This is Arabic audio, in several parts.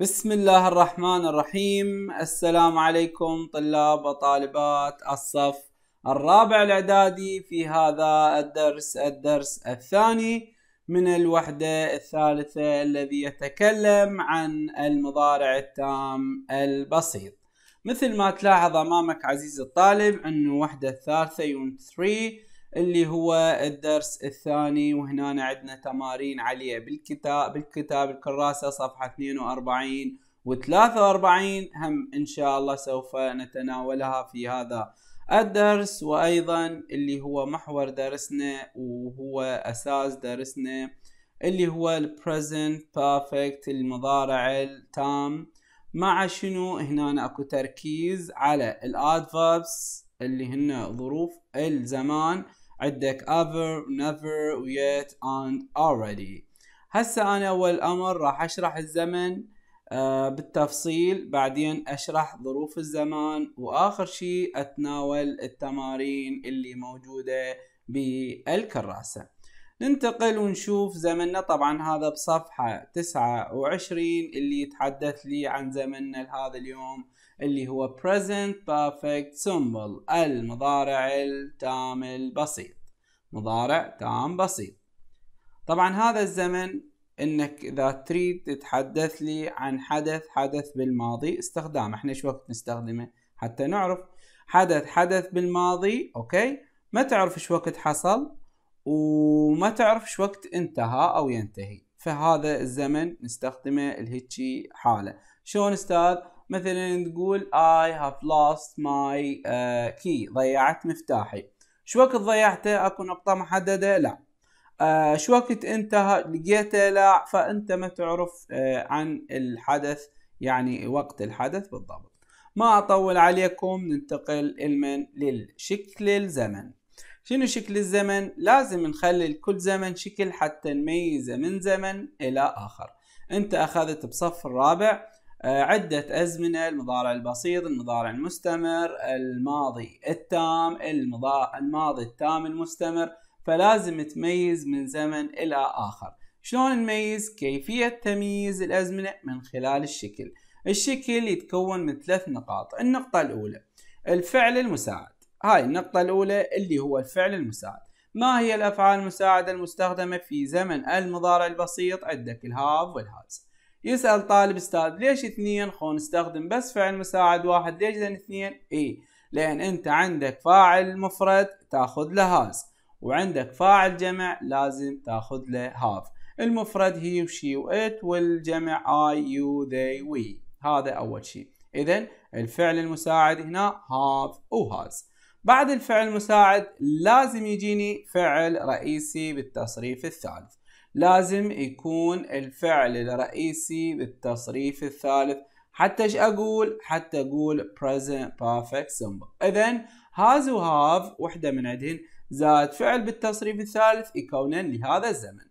بسم الله الرحمن الرحيم. السلام عليكم طلاب وطالبات الصف الرابع الإعدادي في هذا الدرس الدرس الثاني من الوحدة الثالثة الذي يتكلم عن المضارع التام البسيط. مثل ما تلاحظ أمامك عزيزي الطالب إنه وحدة الثالثة يونت 3 اللي هو الدرس الثاني وهنا عندنا تمارين عليه بالكتاب بالكتاب الكراسة صفحة 42 و 43 هم إن شاء الله سوف نتناولها في هذا الدرس. وأيضا اللي هو محور درسنا وهو أساس درسنا اللي هو ال present perfect المضارع التام. مع شنو؟ هنا أكو تركيز على ال adverbs اللي هن ظروف الزمان. عندك ever never yet and already. هسه أنا أول أمر راح أشرح الزمن آه بالتفصيل بعدين أشرح ظروف الزمان وآخر شيء أتناول التمارين اللي موجودة بالكراسة. ننتقل ونشوف زمننا. طبعا هذا بصفحة 29 اللي يتحدث لي عن زمننا لهذا اليوم. اللي هو present perfect simple المضارع التام البسيط. مضارع تام بسيط. طبعا هذا الزمن إنك إذا تريد تتحدث لي عن حدث حدث بالماضي استخدامه. إحنا شو وقت نستخدمه؟ حتى نعرف. حدث حدث بالماضي أوكي. ما تعرف شو وقت حصل وما تعرف شو وقت انتهى أو ينتهي. فهذا الزمن نستخدمه لهيجي حالة. شلون أستاذ؟ مثلا تقول I have lost my uh, key ضيعت مفتاحي. شو وقت ضيعته؟ أكو نقطة محددة؟ لا. uh, شو وقت انتهى؟ لقيته؟ لا. فأنت ما تعرف uh, عن الحدث يعني وقت الحدث بالضبط. ما أطول عليكم ننتقل إلمن للشكل الزمن. شنو شكل الزمن؟ لازم نخلي لكل زمن شكل حتى نميزه من زمن إلى آخر. أنت أخذت بصف الرابع. عدة أزمنة المضارع البسيط المضارع المستمر الماضي التام الماضي التام المستمر. فلازم تميز من زمن إلى آخر. شلون نميز؟ كيفية تمييز الأزمنة من خلال الشكل. الشكل يتكون من ثلاث نقاط. النقطة الأولى الفعل المساعد. هاي النقطة الأولى اللي هو الفعل المساعد. ما هي الأفعال المساعدة المستخدمة في زمن المضارع البسيط؟ عندك ال have وال has. يسأل طالب أستاذ ليش اثنين؟ خو نستخدم بس فعل مساعد واحد ليش ذن اثنين؟ إي. لأن أنت عندك فاعل مفرد تأخذ له has وعندك فاعل جمع لازم تأخذ له have. المفرد he و she و it والجمع I you they we. هذا أول شيء اذا الفعل المساعد هنا have و has. بعد الفعل المساعد لازم يجيني فعل رئيسي بالتصريف الثالث. لازم يكون الفعل الرئيسي بالتصريف الثالث. حتى إيش أقول؟ حتى أقول present perfect simple اذا has و have وحدة من عندهن زائد فعل بالتصريف الثالث يكونن لهذا الزمن.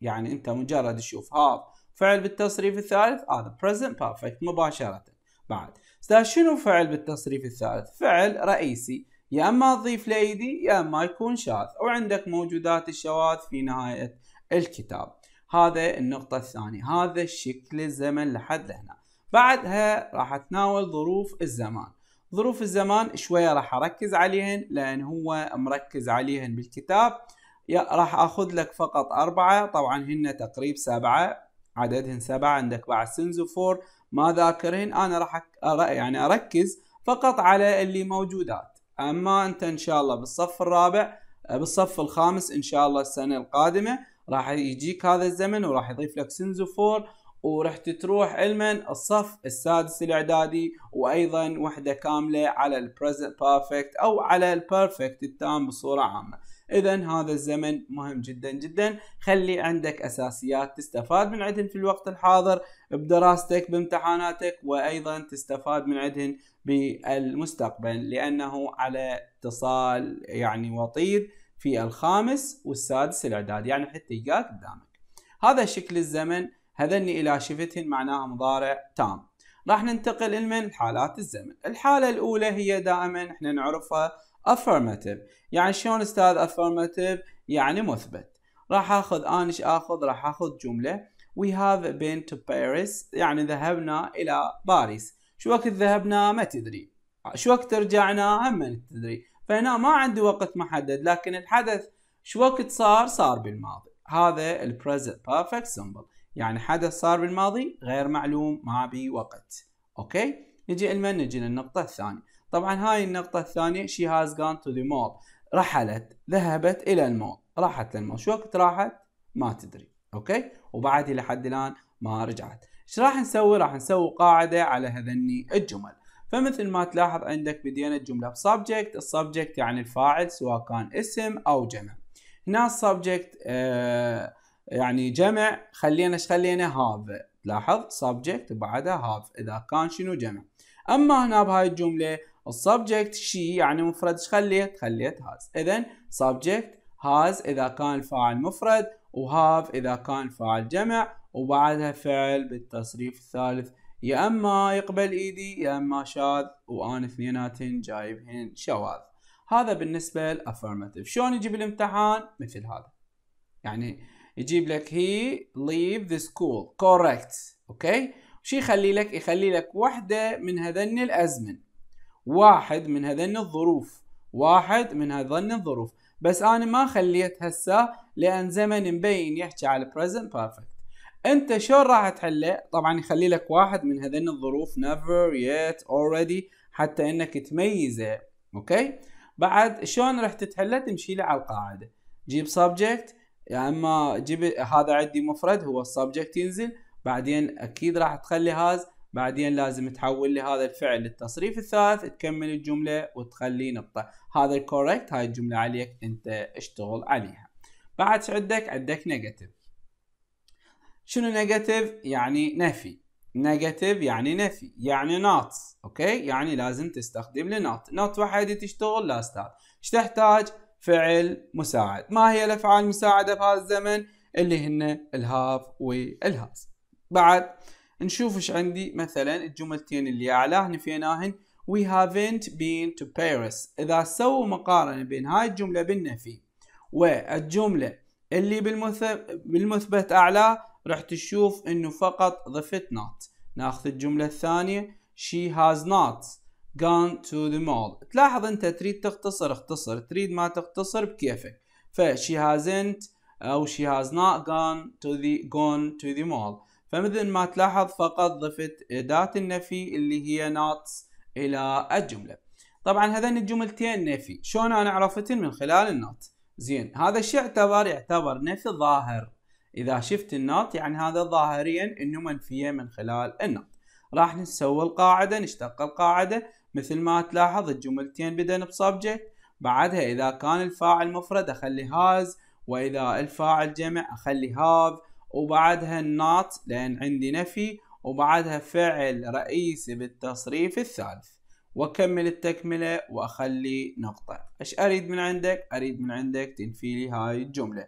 يعني أنت مجرد تشوف have فعل بالتصريف الثالث هذا present perfect مباشرة. بعد أستاذ شنو فعل بالتصريف الثالث؟ فعل رئيسي. يا إما تضيف لايدي يا إما يكون شاذ. وعندك موجودات الشواذ في نهاية الكتاب. هذا النقطة الثانية. هذا الشكل الزمن لحد لهنا بعدها راح أتناول ظروف الزمان. ظروف الزمان شوية راح أركز عليهن لأن هو مركز عليهن بالكتاب. راح آخذ لك فقط أربعة. طبعا هن تقريب سبعة. عددهن سبعة. عندك بعد سنزو فور ما ذاكرهن أنا راح يعني أركز فقط على اللي موجودات. أما أنت إن شاء الله بالصف الرابع بالصف الخامس إن شاء الله السنة القادمة راح يجيك هذا الزمن وراح يضيف لك since و for ورح تروح علما الصف السادس الإعدادي وأيضا وحدة كاملة على ال present perfect أو على ال perfect التام بصورة عامة. اذا هذا الزمن مهم جدا جدا. خلي عندك أساسيات تستفاد من عندهن في الوقت الحاضر بدراستك بامتحاناتك وأيضا تستفاد من عندهن بالمستقبل لأنه على اتصال يعني وطيد. في الخامس والسادس الإعداد يعني حتى يجاك قدامك. هذا شكل الزمن هذني إلى شفتهن معناها مضارع تام. راح ننتقل من حالات الزمن. الحالة الأولى هي دائما إحنا نعرفها affirmative. يعني شلون أستاذ affirmative يعني مثبت. راح آخذ آنش آخذ راح آخذ جملة. We have been to Paris. يعني ذهبنا إلى باريس. شو وقت ذهبنا؟ ما تدري. شو وقت رجعنا؟ هم تدري. فهنا ما عندي وقت محدد لكن الحدث شو وقت صار؟ صار بالماضي. هذا present perfect simple يعني حدث صار بالماضي غير معلوم ما بي وقت. okay؟ نجي لمن نجي للنقطة الثانية. طبعا هاي النقطة الثانية she has gone to the mall. رحلت ذهبت إلى المول. راحت للمول. شو وقت راحت؟ ما تدري. okay؟ وبعد لحد الآن ما رجعت. إيش راح نسوي؟ راح نسوي قاعدة على هذني الجمل. فمثل ما تلاحظ عندك بدينا الجملة ب subject ال subject يعني الفاعل سواء كان اسم أو جمع. هنا ال subject آه يعني جمع خلينا إيش خلينا؟ have لاحظ subject وبعدها have إذا كان شنو؟ جمع. أما هنا بهاي الجملة ال subject she يعني مفرد إيش خليت؟ خليت has اذا subject has إذا كان الفاعل مفرد و have إذا كان الفاعل جمع وبعدها فعل بالتصريف الثالث يا أما يقبل ed يا أما شاذ وأنا اثنيناتهن جايبهن شواذ. هذا بالنسبة لل affirmative. شلون يجي بالامتحان مثل هذا. يعني يجيب لك he leave the school. Correct. okay؟ شو يخلي لك؟ يخلي لك وحدة من هذن الأزمن. واحد من هذن الظروف. واحد من هذن الظروف. بس أنا ما خليت هسه لأن زمن مبين يحكي على present perfect. انت شلون راح تحله؟ طبعا يخلي لك واحد من هذين الظروف never yet already حتى إنك تميزه okay؟ بعد شلون راح تتحله؟ تمشي له على القاعدة. جيب subject يا إما جيب هذا عندي مفرد هو ال subject ينزل بعدين أكيد راح تخلي has بعدين لازم تحول لي هذا الفعل للتصريف الثالث تكمل الجملة وتخلي نقطة. هذا ال correct هاي الجملة عليك أنت اشتغل عليها. بعد عندك؟ عندك negative شنو negative يعني نفي. negative يعني نفي يعني not أوكي يعني لازم تستخدم ل not not وحيدة تشتغل لا إيش تحتاج؟ فعل مساعد. ما هي الأفعال المساعدة بهذا الزمن؟ اللي هن ال have وال has بعد نشوف إيش عندي. مثلا الجملتين اللي أعلاه نفيناهن we haven't been to Paris. إذا سووا مقارنة بين هاي الجملة بالنفي والجملة اللي بالمثبت أعلاه راح تشوف إنه فقط ضفت not. ناخذ الجملة الثانية. She has not gone to the mall. تلاحظ أنت تريد تختصر اختصر. تريد ما تختصر بكيفك. ف she hasn't أو she has not gone to the gone to the mall. فمثل ما تلاحظ فقط ضفت اداة النفي اللي هي not إلى الجملة. طبعا هذين الجملتين نفي. شلون أنا عرفتن من خلال ال not زين هذا الشيء يعتبر يعتبر نفي ظاهر. إذا شفت ال not يعني هذا ظاهريا إنه منفية من خلال ال not راح نسوي القاعدة نشتق القاعدة. مثل ما تلاحظ الجملتين بدن ب subject بعدها إذا كان الفاعل مفرد أخلي has. وإذا الفاعل جمع أخلي have. وبعدها ال not لأن عندي نفي. وبعدها فعل رئيسي بالتصريف الثالث. وأكمل التكملة وأخلي نقطة. إيش أريد من عندك؟ أريد من عندك تنفي لي هاي الجملة.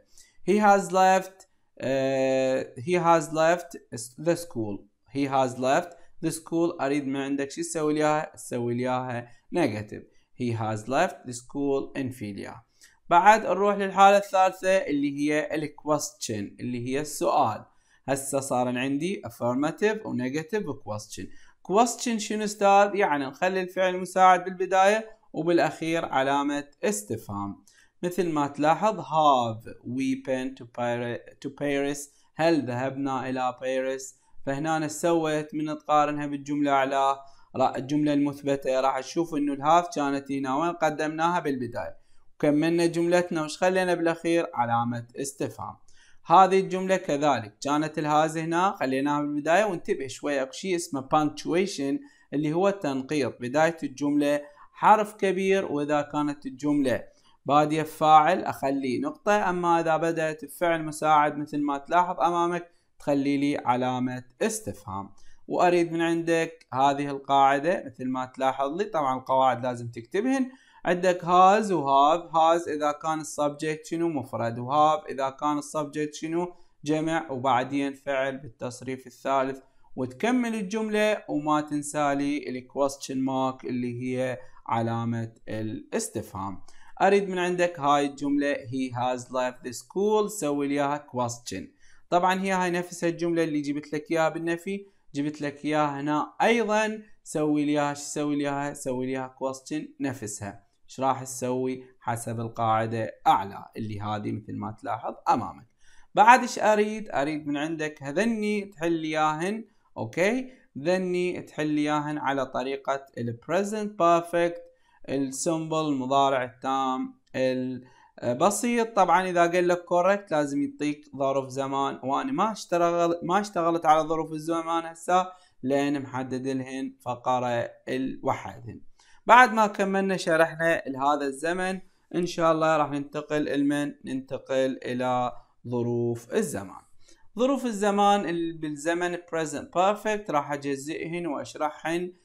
He has left he has left the school. He has left the school. أريد من عندك شو تسوي لي إياها؟ تسوي لي إياها negative. He has left the school انفي لي اياها بعد نروح للحالة الثالثة اللي هي ال question اللي هي السؤال. هسه صار عندي affirmative و negative question. question شنو أستاذ؟ يعني نخلي الفعل المساعد بالبداية وبالأخير علامة استفهام. مثل ما تلاحظ have we been to, Paris هل ذهبنا إلى باريس فهنا سويت من تقارنها بالجملة على الجملة المثبتة. راح تشوف إنه ال have كانت هنا وين قدمناها بالبداية. وكملنا جملتنا وش خلينا بالأخير؟ علامة استفهام. هذه الجملة كذلك. كانت ال has هنا خليناها بالبداية وانتبه شوي. أكو شيء اسمه punctuation اللي هو التنقيط. بداية الجملة حرف كبير وإذا كانت الجملة بادية فاعل أخلي نقطة. أما إذا بدأت بفعل مساعد مثل ما تلاحظ أمامك تخلي لي علامة استفهام. وأريد من عندك هذه القاعدة مثل ما تلاحظ لي. طبعا القواعد لازم تكتبهن. عندك has و have has إذا كان ال subject شنو؟ مفرد. و have إذا كان ال subject شنو؟ جمع. وبعدين فعل بالتصريف الثالث. وتكمل الجملة وما تنسى لي ال question mark اللي هي علامة الاستفهام. أريد من عندك هاي الجملة he has left the school. سوي لي إياها question. طبعا هي هاي نفس الجملة اللي جبت لك إياها بالنفي. جبت لك إياها هنا أيضا. سوي لي إياها. شو سوي لي إياها؟ سوي لي إياها question نفسها. إيش راح تسوي؟ حسب القاعدة أعلى اللي هذه مثل ما تلاحظ أمامك. بعد إيش أريد؟ أريد من عندك هذني تحل لي إياهن. أوكي؟ ذني تحل لي إياهن على طريقة ال present perfect ال simple المضارع التام البسيط طبعا إذا قال لك correct لازم يعطيك ظرف زمان. وأنا ما اشتغل ما اشتغلت على ظروف الزمان هسه لأن محدد لهن فقرة الوحدهن بعد ما كملنا شرحنا لهذا الزمن إن شاء الله راح ننتقل المن ننتقل إلى ظروف الزمان. ظروف الزمان بالزمن present perfect راح أجزئهن وأشرحهن آه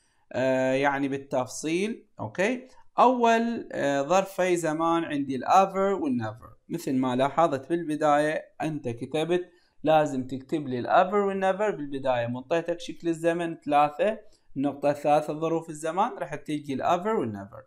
يعني بالتفصيل أوكي؟ أول آه ظرفي زمان عندي ال ever وال never مثل ما لاحظت بالبداية أنت كتبت لازم تكتب لي ال ever وال never بالبداية منطيتك شكل الزمن ثلاثة النقطة الثالثة ظروف الزمان راح تيجي ال ever وال never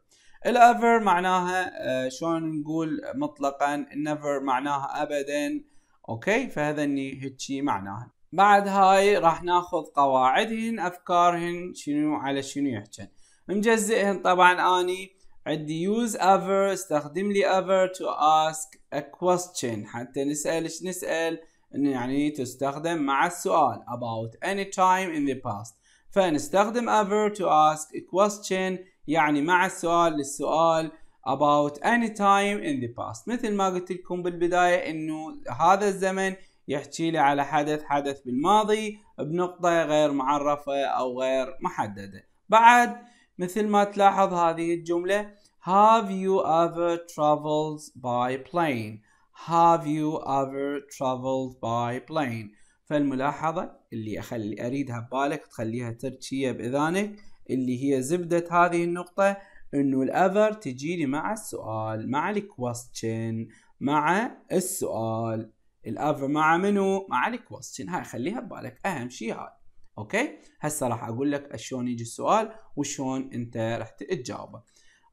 ال ever معناها آه شلون نقول مطلقا ال never معناها ابدا أوكي؟ فهذا هيجي معناها. بعد هاي راح ناخذ قواعدهن أفكارهن شنو على شنو يحكن. مجزئهن طبعا آني عندي use ever استخدم لي ever to ask a question. حتى نسأل نسأل؟ إنه يعني تستخدم مع السؤال about any time in the past. فنستخدم ever to ask a question يعني مع السؤال للسؤال about any time in the past. مثل ما قلت لكم بالبداية إنه هذا الزمن يحكي لي على حدث حدث بالماضي بنقطة غير معرفة أو غير محددة. بعد مثل ما تلاحظ هذه الجملة have you ever traveled by plane? Have you ever traveled by plane? فالملاحظة اللي أخلي أريدها ببالك تخليها تركية بآذانك اللي هي زبدة هذه النقطة إنه ال ever تجي لي مع السؤال مع ال question مع السؤال. ال ever مع منو؟ مع ال question هاي خليها ببالك. أهم شيء هاي. أوكي؟ هسه راح أقول لك شلون يجي السؤال وشلون أنت راح تجاوبه.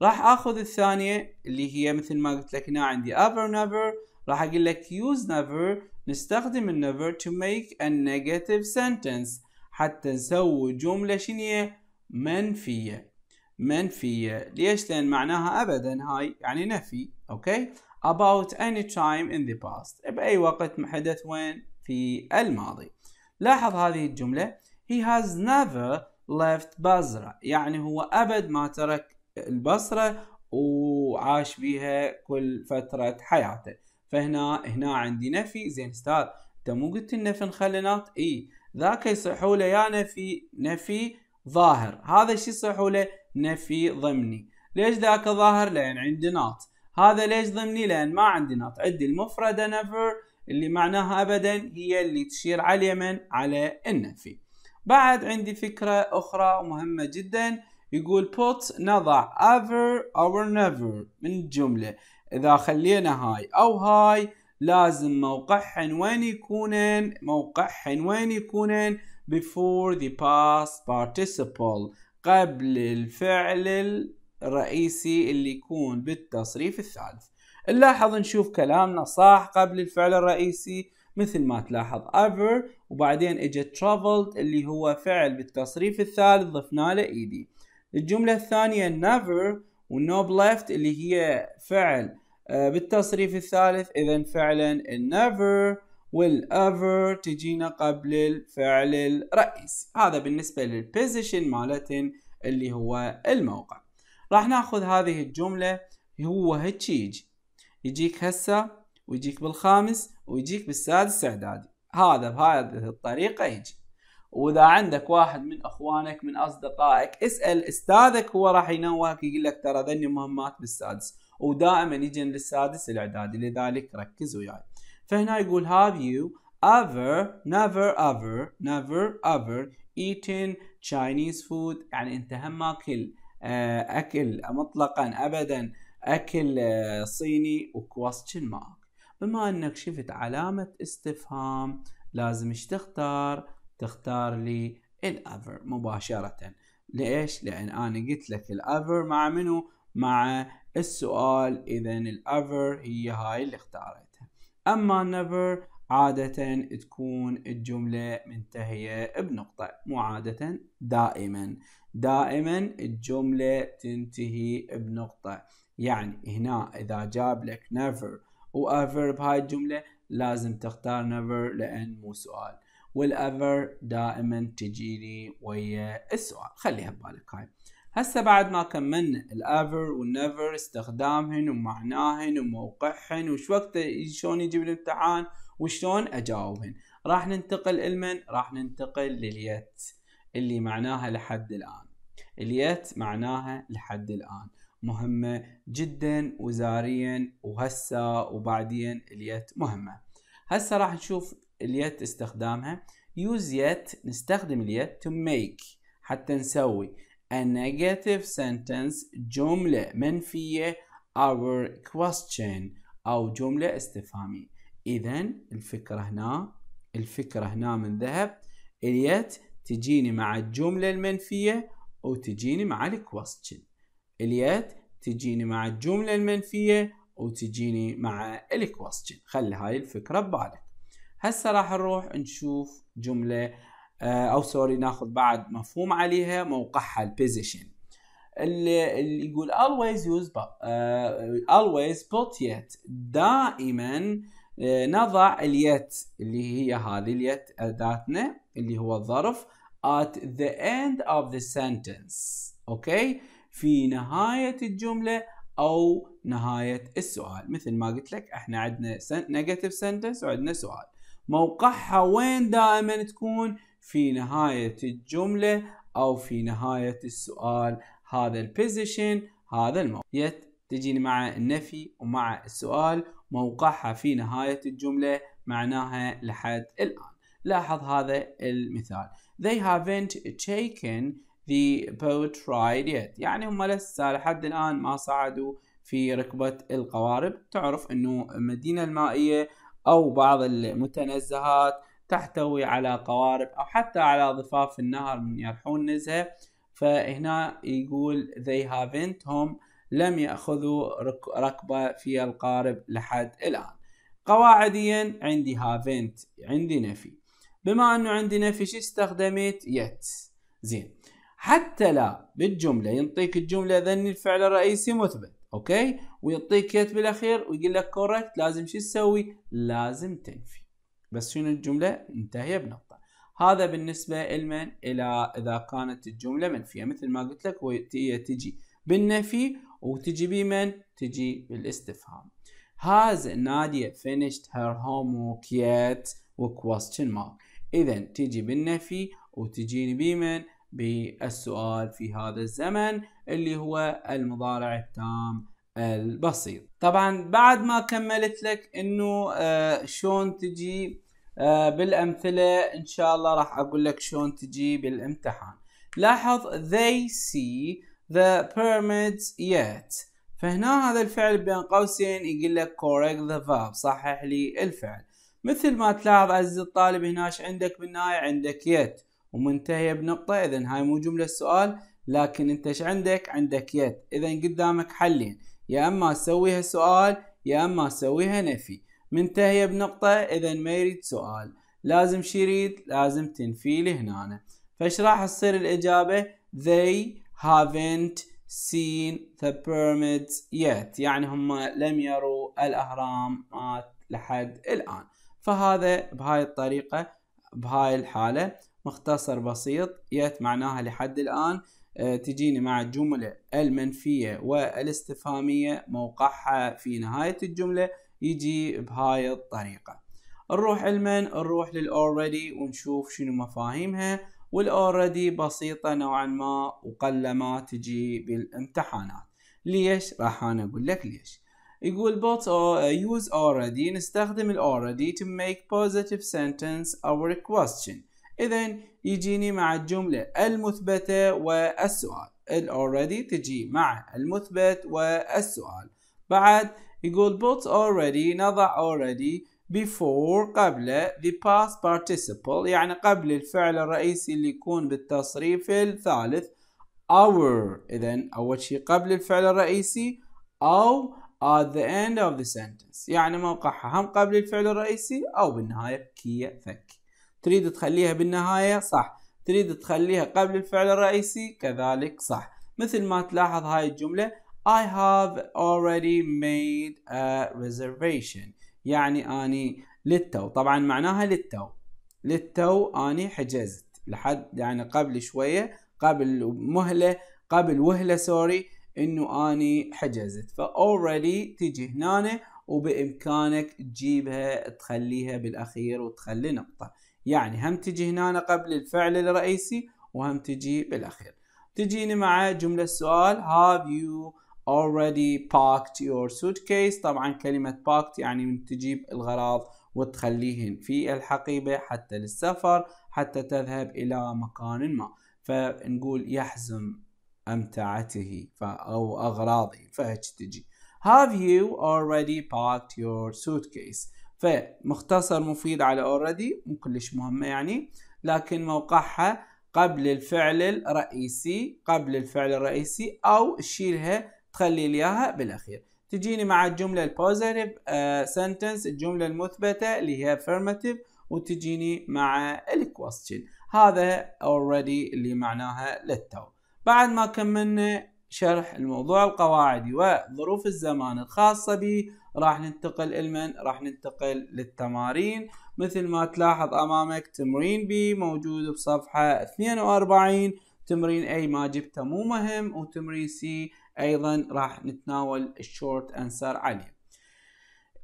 راح آخذ الثانية اللي هي مثل ما قلت لك هنا عندي ever never راح أقول لك use never. نستخدم ال never to make a negative sentence. حتى نسوي جملة شنو منفية. منفية. ليش؟ لأن معناها أبدا هاي يعني نفي. أوكي؟ About any time in the past. بأي وقت حدث وين في الماضي. لاحظ هذه الجملة. He has never left البصرة يعني هو أبد ما ترك البصرة وعاش بيها كل فترة حياته. فهنا هنا عندي نفي. زين أستاذ أنت مو قلت النفي نخلي إي. ذاك يصحوا له يا نفي نفي ظاهر. هذا الشيء يصحوا له؟ نفي ضمني. ليش ذاك ظاهر؟ لأن عندي ناط. هذا ليش ضمني؟ لأن ما عندي ناط عندي المفردة نفر اللي معناها ابدا هي اللي تشير على اليمن على النفي. بعد عندي فكرة أخرى مهمة جدا. يقول put نضع ever or never من الجملة إذا خلينا هاي أو هاي لازم موقعهن وين يكونن؟ موقعهن وين يكونن؟ before the past participle. قبل الفعل الرئيسي اللي يكون بالتصريف الثالث. نلاحظ نشوف كلامنا صح قبل الفعل الرئيسي مثل ما تلاحظ ever وبعدين اجت traveled اللي هو فعل بالتصريف الثالث ضفنا له ايدي الجملة الثانية never والنوب left اللي هي فعل آه، بالتصريف الثالث اذا فعلا never والever تجينا قبل الفعل الرئيسي. هذا بالنسبة للبوزيشن مالتن اللي هو الموقع. راح ناخذ هذه الجملة هو هيك يجي. يجيك هسه ويجيك بالخامس ويجيك بالسادس إعدادي. هذا بهذه الطريقة يجي. وإذا عندك واحد من إخوانك من أصدقائك اسأل أستاذك هو راح ينوهك يقول لك ترى ذني مهمات بالسادس. ودائما يجي للسادس الإعدادي. لذلك ركز وياي. فهنا يقول have you ever never ever never ever eaten Chinese food? يعني انت هم ماكل أكل مطلقا ابدا أكل آه، صيني وكويستشن مارك بما إنك شفت علامة استفهام لازم إيش تختار؟ تختار لي الافر مباشرة. ليش لأن أنا قلت لك الافر مع منو؟ مع السؤال. اذا الافر هي هاي اللي اختارت أما never عادة تكون الجملة منتهية بنقطة مو عادة دائما. دائما الجملة تنتهي بنقطة. يعني هنا إذا جاب لك never و ever بهاي الجملة لازم تختار never لأن مو سؤال. وال ever دائما تجيني ويا السؤال. خليها ببالك هاي. هسه بعد ما كملنا ال ever وال never استخدامهن ومعناهن وموقعهن وش وقت شلون يجي بالامتحان وشلون أجاوبهن. راح ننتقل إلمن راح ننتقل لل yet. اللي معناها لحد الآن. ال yet معناها لحد الآن. مهمة جدا وزاريا وهسه وبعدين ال yet مهمة. هسه راح نشوف ال yet استخدامها. Use yet نستخدم ال yet to make. حتى نسوي a negative sentence جملة منفية or question أو جملة استفهامية. إذا الفكرة هنا الفكرة هنا من ذهب. ال yet تجيني مع الجملة المنفية وتجيني مع ال question ال yet تجيني مع الجملة المنفية وتجيني مع ال question خلي هاي الفكرة ببالك. هسه راح نروح نشوف جملة آه، أو sorry ناخذ بعد مفهوم عليها موقعها ال position اللي, يقول always use but, uh, always put yet. دائما uh, نضع ال yet اللي هي هذه ال yet اداتنا اللي هو الظرف at the end of the sentence. okay? في نهاية الجملة أو نهاية السؤال. مثل ما قلت لك إحنا عندنا negative sentence وعندنا سؤال. موقعها وين دائما تكون؟ في نهاية الجملة أو في نهاية السؤال. هذا البوزيشن هذا الموقع. تجيني مع النفي ومع السؤال. موقعها في نهاية الجملة معناها لحد الآن. لاحظ هذا المثال. They haven't taken the boat ride yet. يعني هم لسه لحد الآن ما صعدوا في ركبة القوارب. تعرف أنه المدينة المائية أو بعض المتنزهات تحتوي على قوارب أو حتى على ضفاف النهر من يرحون نزهة. فهنا يقول they haven't. هم لم يأخذوا ركبة في القارب لحد الآن. قواعديا عندي haven't عندي نفي. بما أنه عندي نفي استخدمت؟ yet زين. حتى لا بالجملة ينطيك الجملة ذن الفعل الرئيسي مثبت okay؟ ويعطيك yet بالأخير ويقول لك correct لازم شو تسوي؟ لازم تنفي. بس شنو الجملة؟ انتهي بنقطة. هذا بالنسبة لمن إلى إذا كانت الجملة منفية. مثل ما قلت لك هي تجي بالنفي وتجي بمن؟ تجي بالاستفهام. Has نادية finished her homework yet? و question mark. إذا تجي بالنفي وتجيني بمن؟ بالسؤال في هذا الزمن اللي هو المضارع التام البسيط. طبعا بعد ما كملت لك إنه آه شلون تجي آه بالأمثلة إن شاء الله راح أقول لك شلون تجي بالامتحان. لاحظ they see the pyramids yet. فهنا هذا الفعل بين قوسين يقول لك correct the verb صحح لي الفعل. مثل ما تلاحظ عزيزي الطالب هنا عندك بالنهاية عندك yet ومنتهية بنقطة. اذا هاي مو جملة السؤال لكن أنت إيش عندك؟ عندك yet اذا قدامك حلين. يا أما تسويها سؤال يا أما تسويها نفي. منتهية بنقطة. اذا ما يريد سؤال. لازم شي يريد لازم تنفي لي هنا فإيش راح تصير الإجابة؟ They haven't seen the pyramids yet. يعني هم لم يروا الأهرامات لحد الآن. فهذا بهاي الطريقة بهاي الحالة مختصر بسيط يت معناها لحد الآن آه، تجيني مع الجملة المنفية والاستفهامية موقعها في نهاية الجملة يجي بهاي الطريقة. نروح المن نروح للأوريدي ونشوف شنو مفاهيمها. والأوريدي بسيطة نوعا ما وقل ما تجي بالامتحانات. ليش؟ راح أنا أقول لك ليش. يقول both use already نستخدم already to make positive sentence our question. اذا يجيني مع الجملة المثبتة والسؤال. ال already تجي مع المثبت والسؤال. بعد يقول put already نضع already before قبل the past participle يعني قبل الفعل الرئيسي اللي يكون بالتصريف الثالث our. اذا أول شيء قبل الفعل الرئيسي أو at the end of the sentence. يعني موقعها هم قبل الفعل الرئيسي أو بالنهاية. كي فك. تريد تخليها بالنهاية؟ صح. تريد تخليها قبل الفعل الرئيسي؟ كذلك صح. مثل ما تلاحظ هاي الجملة I have already made a reservation. يعني أني للتو. طبعا معناها للتو. للتو أني حجزت. لحد يعني قبل شوية قبل مهلة قبل وهلة sorry إنه آني حجزت. ف already تجي هنا وبإمكانك تجيبها تخليها بالأخير وتخلي نقطة. يعني هم تجي هنا قبل الفعل الرئيسي وهم تجي بالأخير. تجيني مع جملة السؤال have you already packed your suitcase? طبعا كلمة packed يعني تجيب الغراض وتخليهن في الحقيبة حتى للسفر حتى تذهب إلى مكان ما. فنقول يحزم أمتعته أو أغراضه فهيك تجي. Have you already packed your suitcase فمختصر مفيد على already مو كلش مهمة يعني لكن موقعها قبل الفعل الرئيسي قبل الفعل الرئيسي أو تشيلها تخلي لي إياها بالأخير. تجيني مع الجملة البوزيتيف sentence الجملة المثبتة اللي هي affirmative وتجيني مع ال question هذا already اللي معناها للتو. بعد ما كملنا شرح الموضوع القواعدي وظروف الزمان الخاصة به راح ننتقل إلمن راح ننتقل للتمارين. مثل ما تلاحظ أمامك تمرين B موجود بصفحة 42 تمرين A ما جبته مو مهم وتمرين C أيضا راح نتناول ال short answer عليه.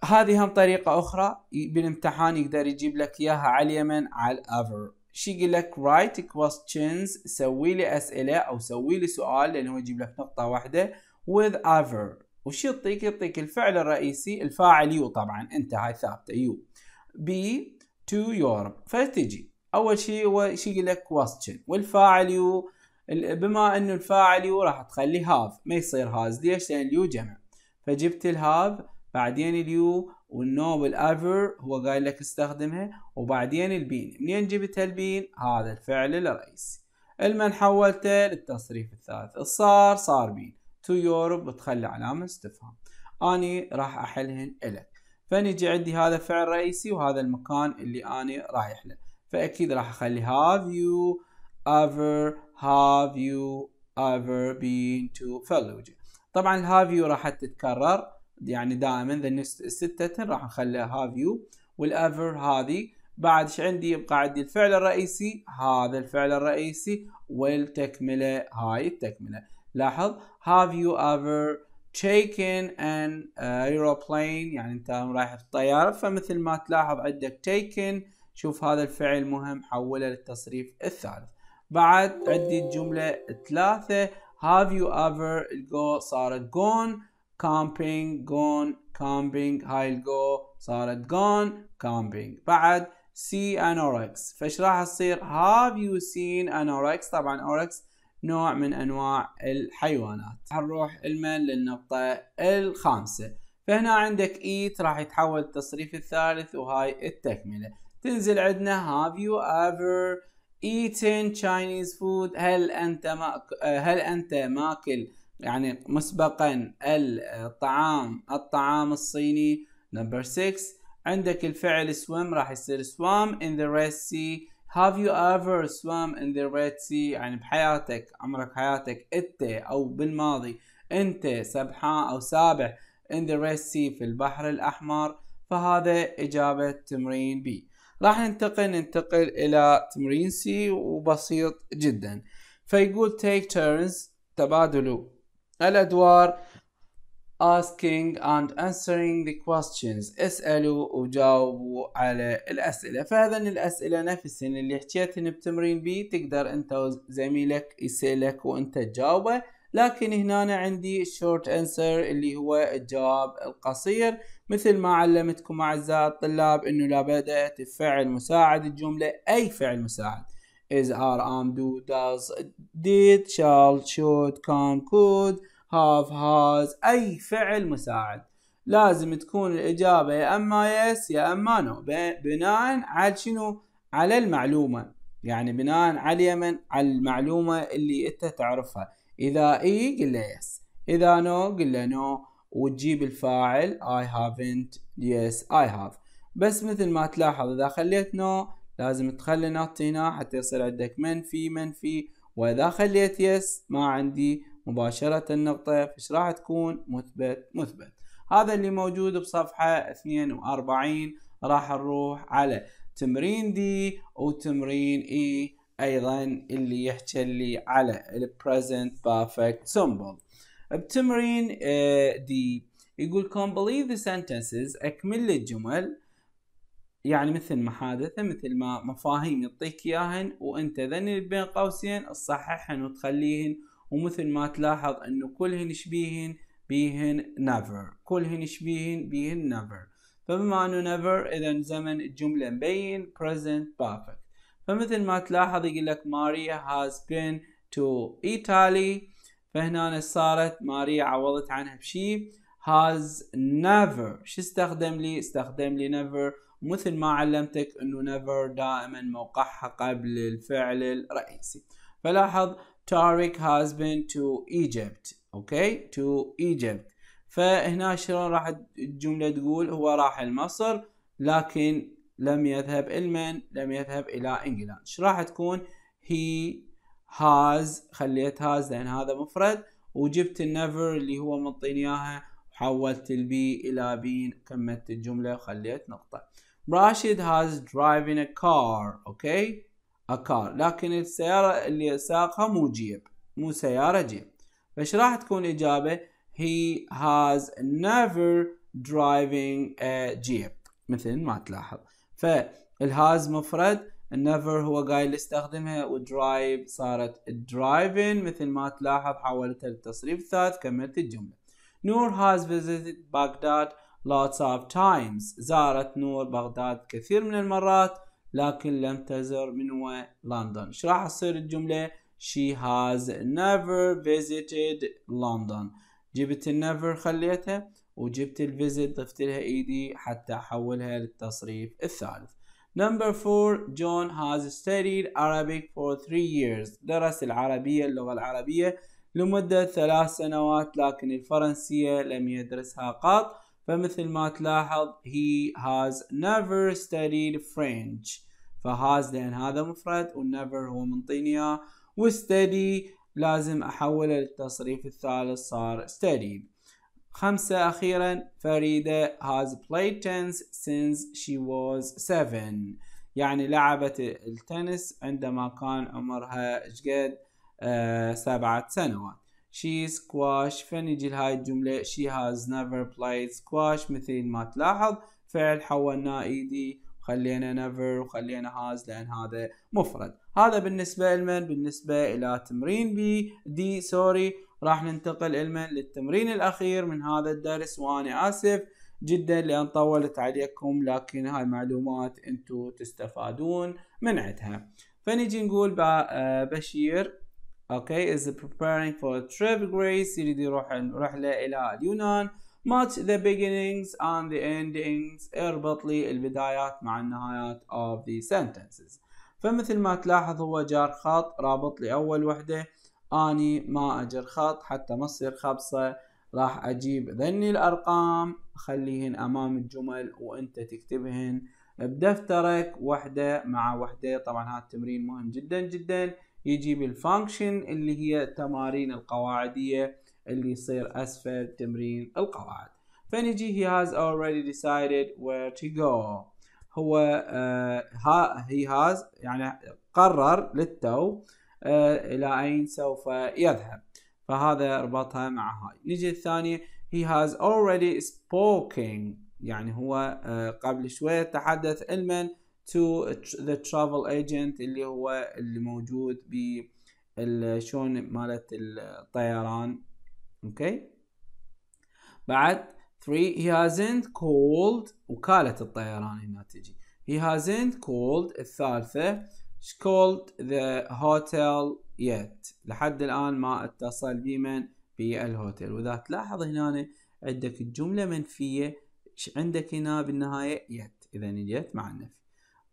هذه هم طريقة أخرى بالامتحان يقدر يجيب لك إياها على اليمن على ال ever. شي يقول لك write questions سوي لي أسئلة أو سوي لي سؤال لأنه هو يجيب لك نقطة واحدة with ever وش يعطيك؟ يعطيك الفعل الرئيسي الفاعل you طبعا أنت هاي ثابتة you be to Europe فتجي. أول شيء هو شي يقول لك question. والفاعل you بما إنه الفاعل you راح تخلي have ما يصير has ليش؟ لأن ال you جمع. فجبت ال have بعدين ال you والنوبل ever هو قايل لك استخدمها وبعدين ال been. منين جبت ال been؟ هذا الفعل الرئيسي. المن حولته للتصريف الثالث. الصار صار been. to Europe بتخلي علامة استفهام. أني راح أحلهن إلك. فنجي عندي هذا فعل رئيسي وهذا المكان اللي أني رايح له. فأكيد راح أخلي have you ever have you ever been to فالوجه طبعا ال have you راح تتكرر. يعني دائما ذا ستة راح نخليها have you وال ever هذه بعد إيش عندي؟ يبقى عندي الفعل الرئيسي هذا الفعل الرئيسي والتكملة هاي التكملة لاحظ have you ever taken an aeroplane يعني أنت رايح الطيارة فمثل ما تلاحظ عندك taken. شوف هذا الفعل مهم حوله للتصريف الثالث. بعد عندي الجملة ثلاثة have you ever الجو صارت gone camping gone camping هاي الجو صارت gone camping. بعد see anorx فايش راح تصير have you seen anorx طبعا anorx نوع من أنواع الحيوانات. هنروح المن للنقطة الخامسة. فهنا عندك eat راح يتحول التصريف الثالث وهاي التكملة. تنزل عندنا have you ever eaten Chinese food? هل أنت ما هل أنت ماكل يعني مسبقا الطعام الطعام الصيني نمبر 6 عندك الفعل swim راح يصير swam in the Red Sea. Have you ever swam in the Red Sea يعني بحياتك عمرك حياتك. انت أو بالماضي انت سبحان أو سابح in the Red Sea في البحر الأحمر. فهذا إجابة تمرين B راح ننتقل ننتقل إلى تمرين C وبسيط جدا. فيقول take turns تبادلوا. الأدوار asking and answering the questions. اسألوا وجاوبوا على الأسئلة. فهذا الأسئلة نفسهن اللي حكيتهن بتمرين B تقدر أنت وزميلك يسألك وأنت تجاوبه. لكن هنا عندي short answer اللي هو الجواب القصير. مثل ما علمتكم أعزائي الطلاب أنه لابد فعل مساعد الجملة أي فعل مساعد. Is are am do does did shall should can could have has اي فعل مساعد لازم تكون الاجابه يا اما يس يا اما نو بناء على شنو على المعلومه يعني بناء على اليمن على المعلومه اللي انت تعرفها اذا اي قل له yes اذا no قل له no وتجيب الفاعل I haven't yes I have. بس مثل ما تلاحظ إذا خليت no لازم تخلي not هنا حتى يصير عندك منفي منفي وإذا خليت yes ما عندي. مباشرة النقطة. فش راح تكون؟ مثبت مثبت. هذا اللي موجود بصفحة 42 راح نروح على تمرين دي وتمرين اي أيضا اللي يحكي لي على ال present perfect simple بتمرين آه، دي يقول complete the sentences أكمل الجمل يعني مثل ما حادثة مثل ما مفاهيم يعطيك إياهن وأنت ذني بين قوسين تصححهن وتخليهن ومثل ما تلاحظ انه كلهن شبيهن بيهن؟ never. كلهن شبيهن بيهن؟ never. فبما أنه never اذا زمن الجملة مبين present perfect. فمثل ما تلاحظ يقول لك ماريا has been to Italy. فهنا صارت ماريا عوضت عنها بشي؟ has never. شو استخدم لي؟ استخدم لي never. مثل ما علمتك أنه never دائما موقعها قبل الفعل الرئيسي. فلاحظ تاريك has been to Egypt okay to Egypt. فهنا شلون راح الجملة تقول؟ هو راح لمصر لكن لم يذهب إلمن لم يذهب إلى England إيش راح تكون؟ He has خليت has لأن هذا مفرد. وجبت ال never اللي هو منطيني إياها وحولت ال be إلى been كملت الجملة وخليت نقطة. راشد has driven a car okay a car. لكن السيارة اللي ساقها مو جيب مو سيارة جيب. فايش راح تكون الاجابه he has never driven a jeep. مثل ما تلاحظ. فال has مفرد ال never هو قايل استخدمها و drive صارت driven مثل ما تلاحظ حولتها للتصريف الثالث كملت الجملة. نور has visited Baghdad lots of times. زارت نور بغداد كثير من المرات لكن لم تزر من لندن. إيش راح تصير الجملة؟ She has never visited London. جبت ال never خليتها وجبت ال visit ضفت لها ed حتى أحولها للتصريف الثالث. Number 4 John has studied Arabic for 3 years. درس العربية اللغة العربية لمدة ثلاث سنوات لكن الفرنسية لم يدرسها قط. فمثل ما تلاحظ he has never studied French. فهاز لأن هذا مفرد والنيفر هو منطيني وستدي لازم أحوله للتصريف الثالث صار studied خمسة أخيرا فريدة has played tennis since she was seven. يعني لعبت التنس عندما كان عمرها شقد آه سبعة سنوات. She squash فنجي لهاي الجملة. She has never played squash مثل ما تلاحظ. فعل حولناه ed خلينا never وخلينا has لأن هذا مفرد. هذا بالنسبة لمن بالنسبة إلى تمرين B D sorry راح ننتقل علما للتمرين الأخير من هذا الدرس وأنا آسف جدا لأن طولت عليكم لكن هاي معلومات أنتم تستفادون من عندها فنجي نقول آه، بشير. okay is preparing for a trip? يريد يروح رحلة إلى اليونان match the beginnings and the endings. اربط لي البدايات مع النهايات of the sentences. فمثل ما تلاحظ هو جار خط رابط لي اول وحدة. أني ما أجر خط حتى ما تصير خبصة. راح أجيب ذني الأرقام. اخليهن أمام الجمل وأنت تكتبهن بدفترك وحدة مع وحدة. طبعا هذا التمرين مهم جدا جدا. يجيب الفانكشن اللي هي التمارين القواعدية اللي يصير أسفل تمرين القواعد. فنجي he has already decided where to go. هو uh, he has يعني قرر للتو آه، إلى أين سوف يذهب. فهذا ربطها مع هاي. نجي الثانية he has already spoken. يعني هو آه، قبل شوية تحدث علما to the travel agent اللي هو اللي موجود ب شلون مالت الطيران. okay بعد 3 he hasn't called وكالة الطيران هنا تجي. He hasn't called الثالثة. Called the hotel yet. لحد الآن ما اتصل بمن؟ بالهوتيل. وإذا تلاحظ هنا عندك الجملة منفية. عندك هنا بالنهاية؟ yet. إذا yet مع النفي.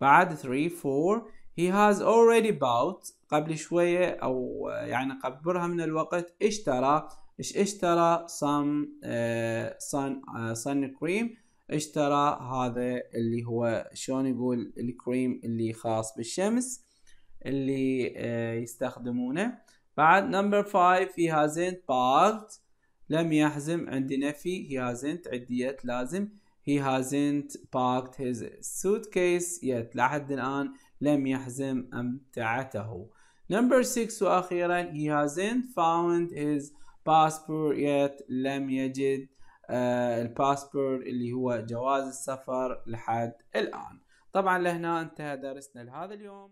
بعد 3 4 he has already bought قبل شوية أو يعني قبل برهة من الوقت اشترى إيش اشترى؟ صن صن صن كريم اشترى هذا اللي هو شلون يقول الكريم اللي خاص بالشمس اللي آه، يستخدمونه. بعد نمبر 5 he hasn't parked لم يحزم عندي نفي he hasn't عدية لازم. He hasn't parked his suitcase yet. لحد الآن لم يحزم أمتعته. Number 6 وأخيرا he hasn't found his passport yet. لم يجد آه الباسبور اللي هو جواز السفر لحد الآن. طبعا لهنا انتهى درسنا لهذا اليوم.